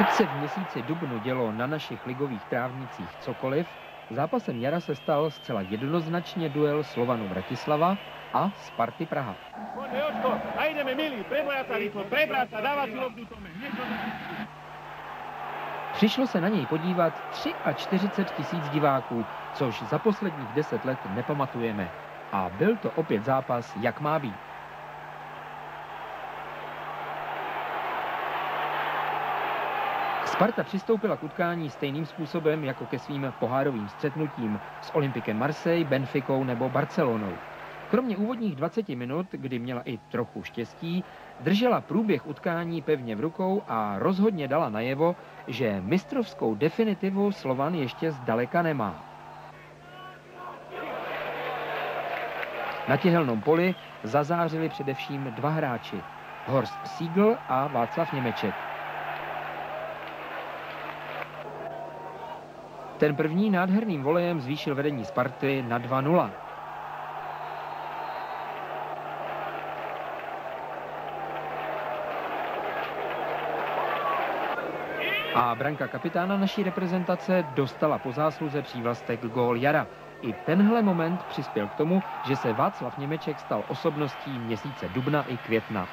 Ať se v měsíci dubnu dělo na našich ligových trávnicích cokoliv, zápasem jara se stal zcela jednoznačně duel Slovanu Bratislava a Sparty Praha. Přišlo se na něj podívat 43 tisíc diváků, což za posledních deset let nepamatujeme. A byl to opět zápas, jak má být. Sparta přistoupila k utkání stejným způsobem jako ke svým pohárovým střetnutím s Olympikem Marseille, Benficou nebo Barcelonou. Kromě úvodních 20 minut, kdy měla i trochu štěstí, držela průběh utkání pevně v rukou a rozhodně dala najevo, že mistrovskou definitivu Slovan ještě zdaleka nemá. Na těhelnom poli zazářili především dva hráči, Horst Siegel a Václav Němeček. Ten první nádherným volejem zvýšil vedení Sparty na 2-0. A branka kapitána naší reprezentace dostala po zásluze přívlastek gól Jara. I tenhle moment přispěl k tomu, že se Václav Němeček stal osobností měsíce dubna i května.